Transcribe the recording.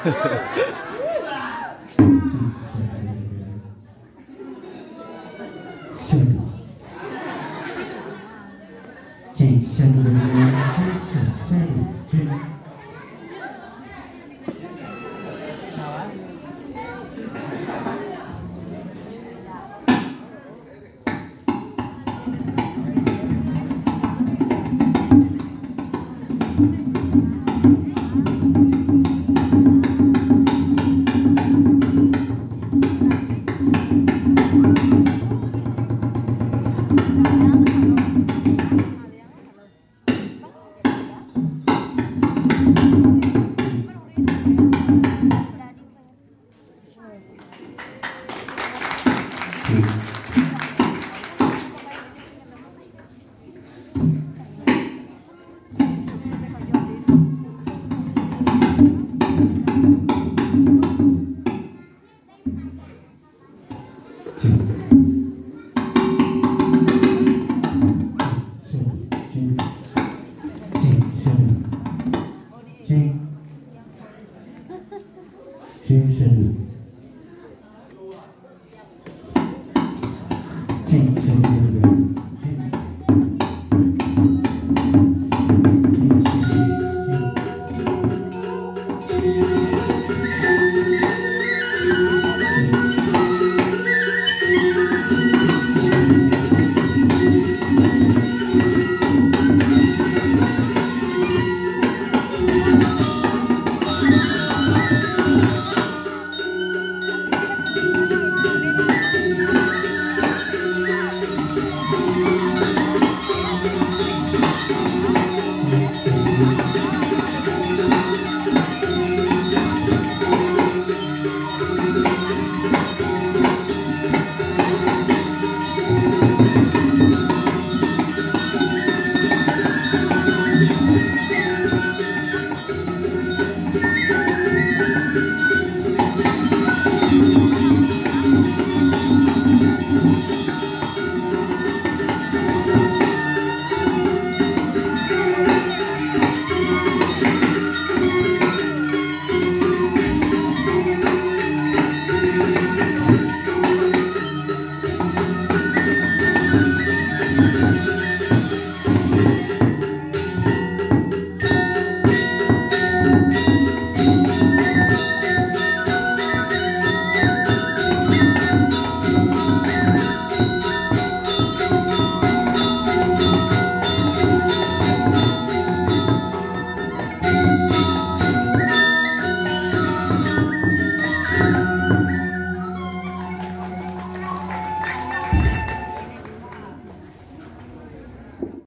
啊啊啊啊啊啊啊啊啊啊